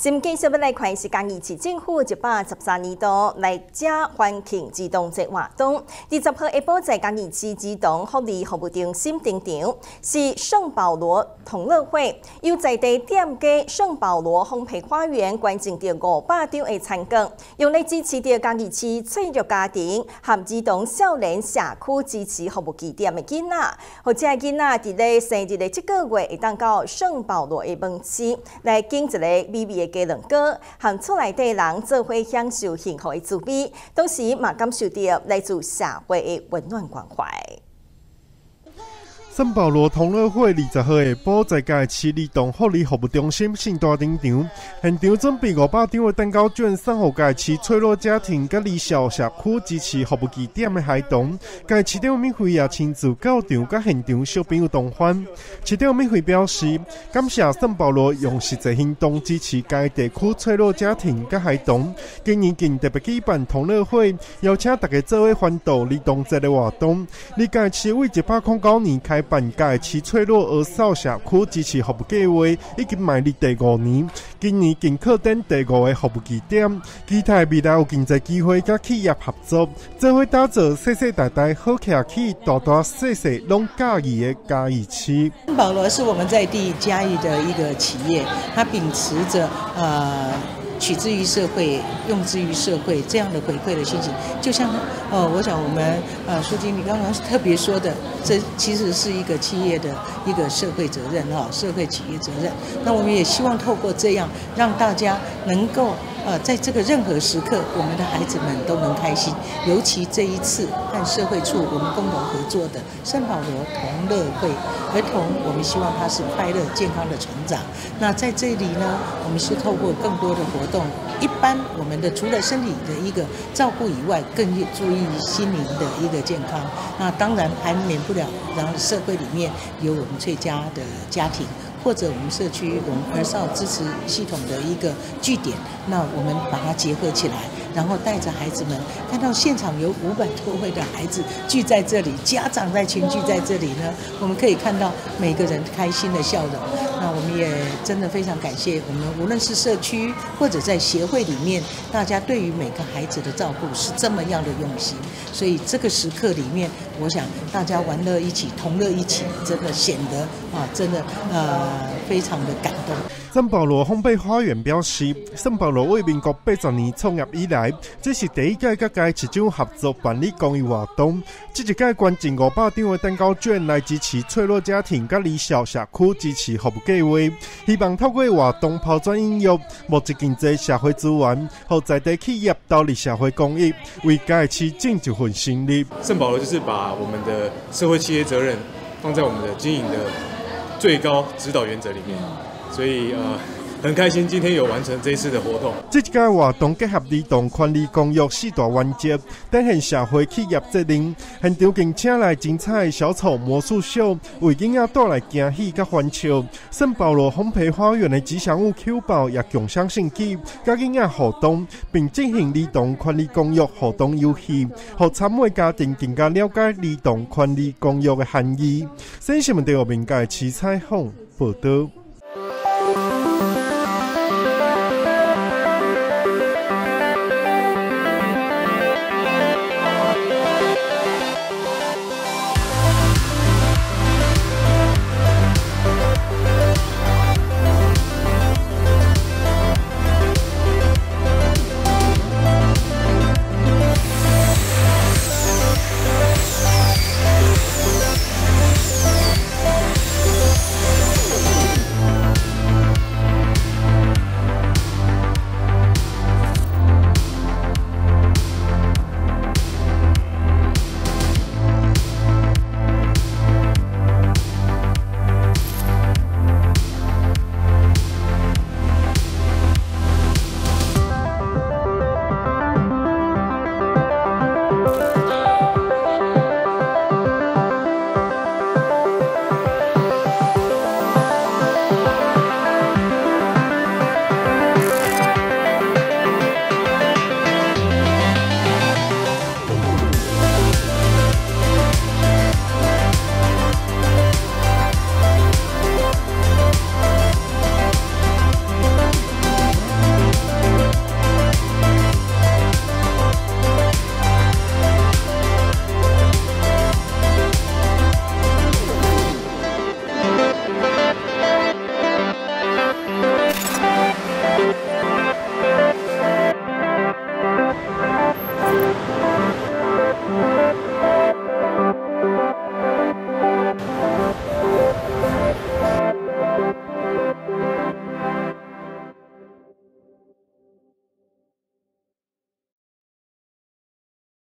新建设要来看是嘉义市政府一百十三年度来家环境自动节活动。二十号下晡在嘉义市自动福利服务中心登场，是圣保罗同乐会，由在地店家圣保罗烘焙花园关注着五百张的餐券，用来支持着嘉义市脆弱家庭和自动少年社区支持服务据点的囡仔，或者囡仔伫咧生日的这个月会当到圣保罗的门市来经一个美味的。鸡卵糕，含厝内底人做伙享受幸福的滋味，同时嘛感受到来自社会的温暖关怀。圣保罗同乐会二十号下晡在嘉义市儿童福利服务中心盛大登场，现场准备五百张的蛋糕券送予嘉义市脆弱家庭、甲离校社区支持服务据点的孩童。嘉义市长免费也亲自到场，甲现场小朋友同欢。市长免费表示，感谢圣保罗用实际行动支持该地区脆弱家庭、甲孩童。今年更特别举办同乐会，邀请大家做伙欢度儿童节的活动。你嘉义市为一百零九年开。办界市脆弱而少社区支持服务计划已经迈入第五年，今年更确定第五个服务据点，期待未来有经济机会甲企业合作，做会打造世世代代好客气、大大细细拢介意的嘉义市。保罗是我们在地嘉义的一个企业，它秉持着呃。取之于社会，用之于社会，这样的回馈的心情，就像，呃，我想我们，呃，书记你刚刚特别说的，这其实是一个企业的一个社会责任啊，社会企业责任。那我们也希望透过这样，让大家能够。呃，在这个任何时刻，我们的孩子们都能开心。尤其这一次和社会处我们共同合作的圣保罗同乐会儿童，我们希望他是快乐健康的成长。那在这里呢，我们是透过更多的活动，一般我们的除了身体的一个照顾以外，更注意心灵的一个健康。那当然还免不了，然后社会里面有我们最佳的家庭。或者我们社区我们儿少支持系统的一个据点，那我们把它结合起来，然后带着孩子们看到现场有五百多位的孩子聚在这里，家长在群聚在这里呢，我们可以看到每个人开心的笑容。那我们也真的非常感谢我们，无论是社区或者在协会里面，大家对于每个孩子的照顾是这么样的用心。所以这个时刻里面，我想大家玩乐一起，同乐一起，真的显得啊，真的呃。非常的感动。圣保罗烘焙花园表示，圣保罗为民国八十年创业以来，这是第一届各界市长合作办理公益活动。这一届关进五百张的蛋糕券来支持脆弱家庭、甲离小社区支持服务计划，希望透过活动抛砖引玉，募集经济社会资源，和在地企业投入社会公益，为该市尽一份心力。圣保罗就是把把我们的社会企业责任放在我们的经营的。最高指导原则里面，所以呃。很开心今天有完成这次的活动。这一届活动结合儿童权利公约四大环节，展现社会企业责任。现场更请来精彩小丑魔术秀，为囡仔带来惊喜甲欢笑。圣保罗烘焙花园的吉祥物 Q 宝也共享盛举，甲囡仔互动，并进行儿童权利公约互动游戏，让参与家庭更加了解儿童权利公约的含义。新闻台由民间七彩虹报道。